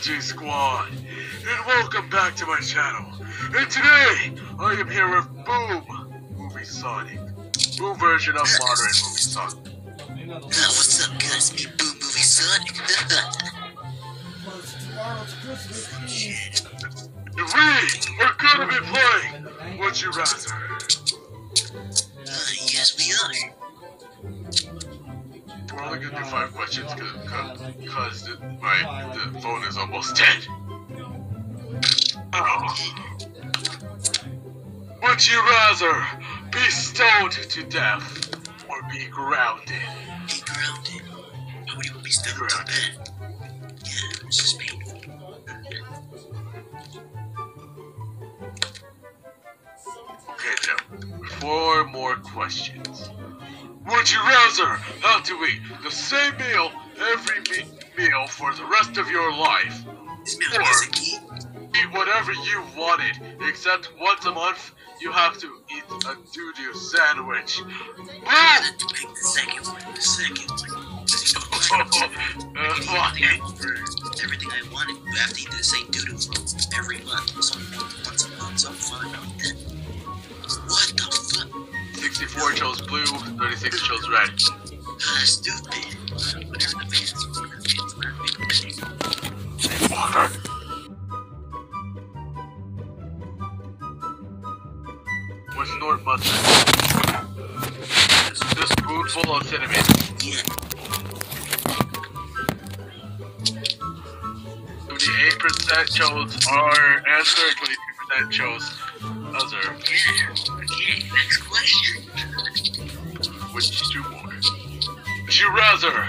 Squad, and welcome back to my channel. And today, I am here with Boom Movie Sonic. Boom version of modern Movie Sonic. Oh, what's up, guys? Me, Boom Movie Sonic. We are gonna be playing Would You Rather. uh, yes, we are. We're only gonna do five questions because my the phone is almost dead. Oh. Would you rather be stoned to death or be grounded? Be grounded. Would you be stuck to bed? Yeah, this is painful. Okay, Joe. Four more questions. Would you rather have to eat the same meal every me- meal for the rest of your life? Or- eat. Eat whatever you wanted, except once a month you have to eat a doo-doo sandwich. I'm Boom! gonna pick the second one. The second one. Because you know what? Uh, Everything I I wanted, you have to eat the same doo-doo for every month. So once a month, so I'm fine with that. What? 64 chose blue, 36 chose red. Stupid. Whatever the fans, whatever the fans, whatever the fans. With snort mustard. This spoonful of cinnamon. Yeah. 28% chose our answer, 22% chose other. Yeah. Okay, next question. Which two more? Would you rather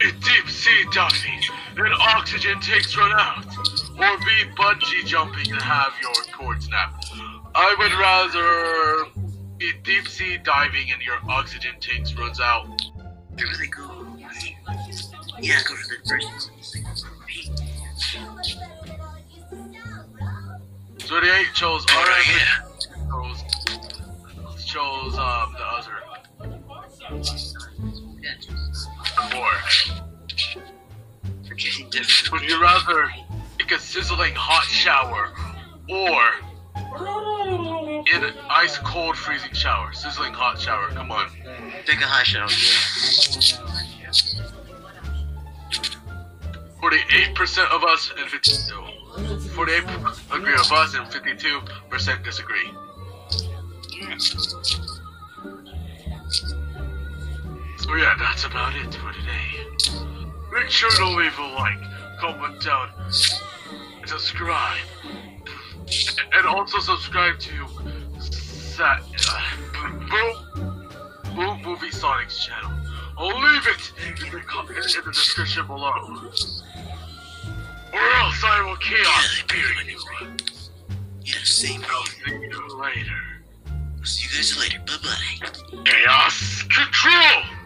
a deep sea diving and oxygen tanks run out, or be bungee jumping and have your cord snap? I would rather be deep sea diving and your oxygen tanks runs out. Really go. Yeah, go for the first one. 38 chose Alright, answer, yeah. chose, chose um, the other four. We're getting different. Would you rather take a sizzling hot shower or in an ice cold freezing shower? Sizzling hot shower, come on. Take a hot shower, yeah. 48% of us and 52. 48 agree with us and 52% disagree. So yeah, that's about it for today. Make sure to leave a like, comment down, and subscribe. And also subscribe to Sat, uh, Boom, Movie Sonic's channel. I'll leave it in the, in the description below. Or else I will chaos spear you. Yeah, same I'll see you later. See you guys later. Bye bye. Chaos control!